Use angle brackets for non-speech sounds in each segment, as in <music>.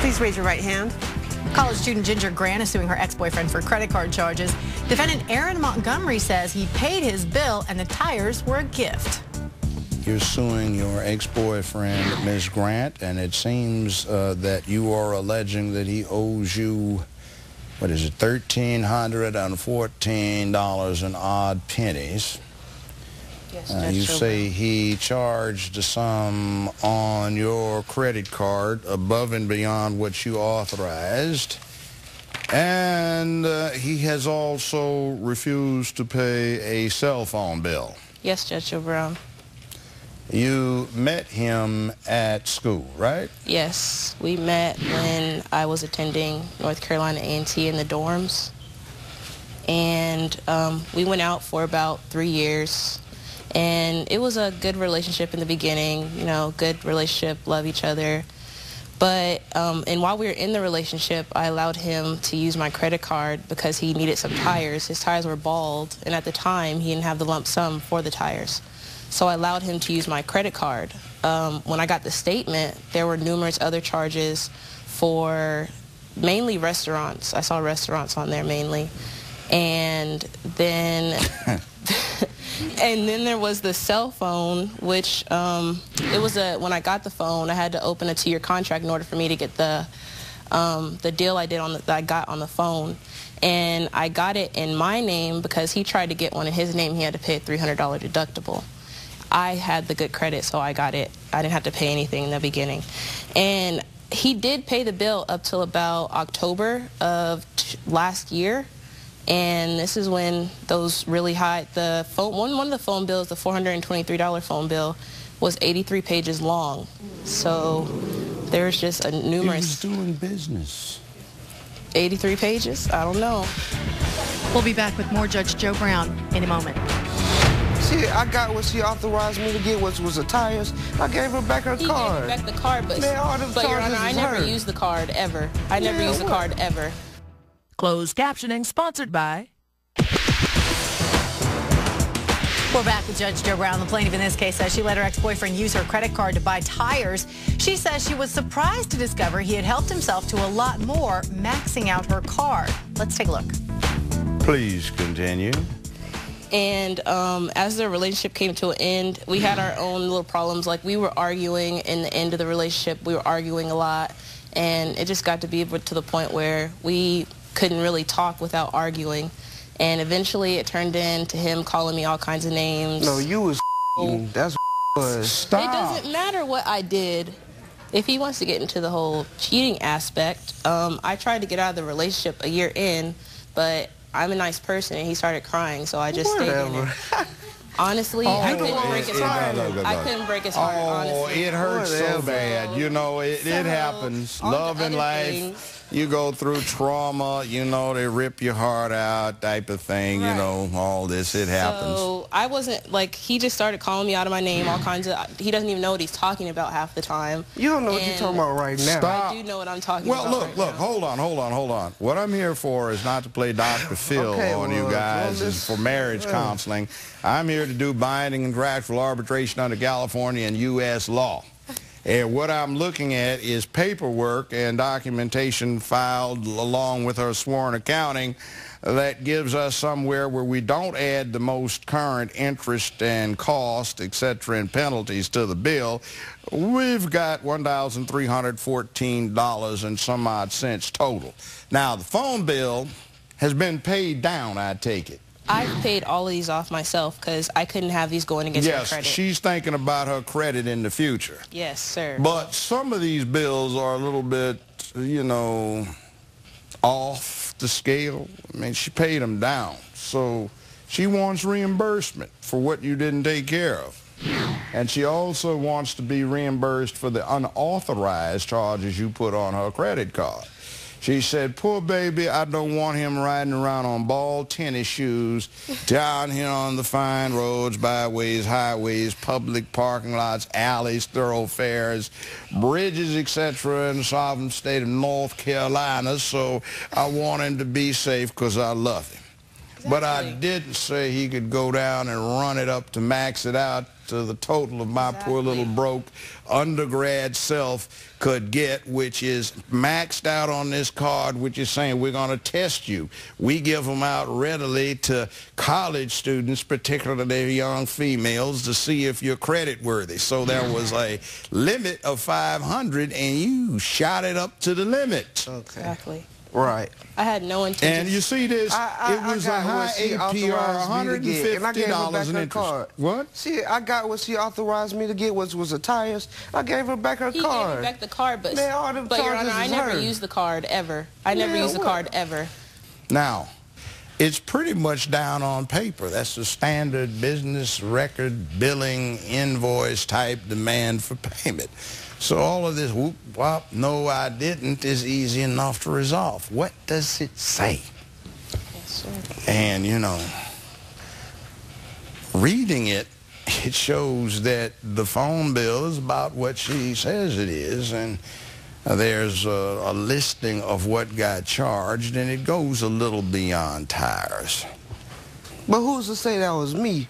Please raise your right hand. College student Ginger Grant is suing her ex-boyfriend for credit card charges. Defendant Aaron Montgomery says he paid his bill and the tires were a gift. You're suing your ex-boyfriend, Ms. Grant, and it seems uh, that you are alleging that he owes you, what is it, $1,314 and odd pennies. Yes, Uh, you say he charged a sum on your credit card above and beyond what you authorized. And uh, he has also refused to pay a cell phone bill. Yes, Judge Brown. You met him at school, right? Yes, we met when I was attending North Carolina A&T in the dorms. And um, we went out for about three years. And it was a good relationship in the beginning, you know, good relationship, love each other. But, um, and while we were in the relationship, I allowed him to use my credit card because he needed some tires. His tires were bald, and at the time, he didn't have the lump sum for the tires. So I allowed him to use my credit card. Um, when I got the statement, there were numerous other charges for mainly restaurants. I saw restaurants on there mainly. And then <laughs> <laughs> and then there was the cell phone, which um, it was a when I got the phone, I had to open a two-year contract in order for me to get the um, the deal I did on the, that I got on the phone. And I got it in my name because he tried to get one in his name. He had to pay a $300 deductible. I had the good credit, so I got it. I didn't have to pay anything in the beginning. And he did pay the bill up till about October of last year. And this is when those really high, the phone, one, one of the phone bills, the $423 phone bill, was 83 pages long. So there's just a He was doing business. 83 pages. I don't know. We'll be back with more Judge Joe Brown in a moment. See, I got what she authorized me to get, which was the tires. I gave her back her He card. gave back the card, but, Man, all them but Your charges Honor, I never her. used the card ever. I never Yeah, used the what? card ever. Closed captioning sponsored by We're back with Judge Joe Brown. The plaintiff in this case says she let her ex-boyfriend use her credit card to buy tires. She says she was surprised to discover he had helped himself to a lot more, maxing out her card. Let's take a look. Please continue. And um, as the relationship came to an end, we had our own little problems. Like we were arguing in the end of the relationship. We were arguing a lot. And it just got to be to the point where we couldn't really talk without arguing. And eventually it turned into him calling me all kinds of names. No, you was Oh. <laughs> that's was. It doesn't matter what I did. If he wants to get into the whole cheating aspect, um, I tried to get out of the relationship a year in, but I'm a nice person, and he started crying, so I just stayed in Whatever. it. <laughs> Honestly, I Oh, couldn't break his it- heart. look, look, I couldn't break his heart, Oh, honestly. it hurts so bad. You know, it, it happens. Love and life. things. You go through trauma, you know, they rip your heart out type of thing, you know, all this, it happens. So I wasn't like he just started calling me out of my name, all kinds of. He doesn't even know what he's talking about half the time. You don't know what you're talking about right now. Stop. I do know what I'm talking Well, about. look, right look, now. hold on, hold on, hold on. What I'm here for is not to play Dr. Phil Okay, on you guys. well, It's this- for marriage yeah. Uh, counseling. I'm here to do binding and contractual arbitration under California and U.S. law. And what I'm looking at is paperwork and documentation filed along with her sworn accounting that gives us somewhere where we don't add the most current interest and cost, et cetera, and penalties to the bill. We've got $1,314 and some odd cents total. Now, the phone bill has been paid down, I take it. I've paid all of these off myself because I couldn't have these going against Yes, credit. she's thinking about her credit in the future. yes, sir. But some of these bills are a little bit, you know, off the scale. I mean, she paid them down. So she wants reimbursement for what you didn't take care of. And she also wants to be reimbursed for the unauthorized charges you put on her credit card. She said, poor baby, I don't want him riding around on ball tennis shoes down here on the fine roads, byways, highways, public parking lots, alleys, thoroughfares, bridges, etc. in the sovereign state of North Carolina. So I want him to be safe because I love him. But I didn't say he could go down and run it up to max it out to the total of my poor little broke undergrad self could get, which is maxed out on this card, which is saying we're going to test you. We give them out readily to college students, particularly young females, to see if you're credit worthy. So there was a limit of 500, and you shot it up to the limit. Okay. Exactly. Right. I had no intention. And you see this, I, I, it was I a got high APR, authorized me to get, and I gave her $150 in interest. card. What? See, I got what she authorized me to get, which was the tires. I gave her back her he card. gave me back the card, but, Man, all them but Your charges Honor, I never hers. used the card ever. I never Yeah, used the what? card ever. Now, it's pretty much down on paper. That's the standard business record billing invoice type demand for payment. So all of this whoop wop, no I didn't is easy enough to resolve. What does it say? Yes, sir. And, you know, reading it, it shows that the phone bill is about what she says it is, and there's a, a listing of what got charged, and it goes a little beyond tires. But who's to say that was me?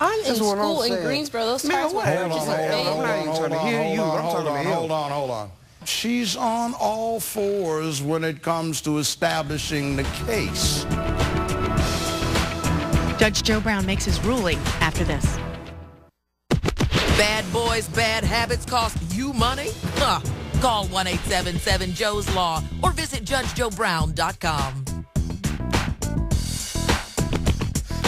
I'm in That's what I'm school in. Greensboro. Those Man, tires were what? Hold purchased on, in hold on, May. I'm not even trying to hear you. I'm hold talking on, to him. hold on, hold on. She's on all fours when it comes to establishing the case. Judge Joe Brown makes his ruling after this. Bad boys, bad habits cost you money? Huh. Call 1-877-JOE'S-LAW or visit JudgeJoeBrown.com.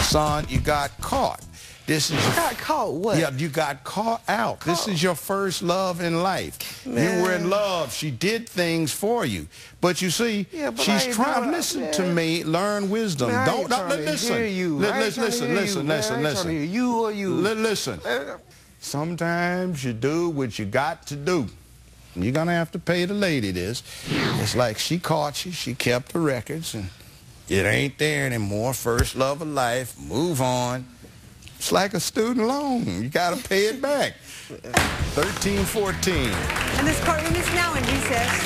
Son, you got caught. This is your Got caught what? Yeah, you got caught out. This is your first love in life. You were in love. She did things for you. But you see, Yeah, but she's trying. doing- Listen to me. Learn wisdom. Man, don't ain't don't trying listen. hear you. Li- I listen, listen, hear listen, you, listen, I ain't trying to listen. hear you or you. Li- listen. Sometimes you do what you got to do. You're gonna have to pay the lady this. It's like she caught you. She kept the records, and it ain't there anymore. First love of life. Move on. It's like a student loan. You got to pay it back. 1314. And this courtroom is now in recess.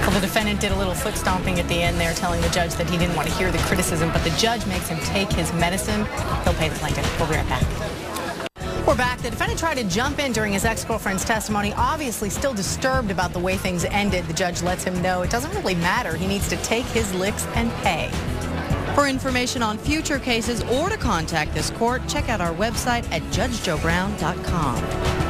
Well, the defendant did a little foot stomping at the end there, telling the judge that he didn't want to hear the criticism, but the judge makes him take his medicine. He'll pay the plaintiff. We'll be right back. Back. The defendant tried to jump in during his ex-girlfriend's testimony, obviously still disturbed about the way things ended. The judge lets him know it doesn't really matter. He needs to take his licks and pay. For information on future cases or to contact this court, check out our website at judgejoebrown.com.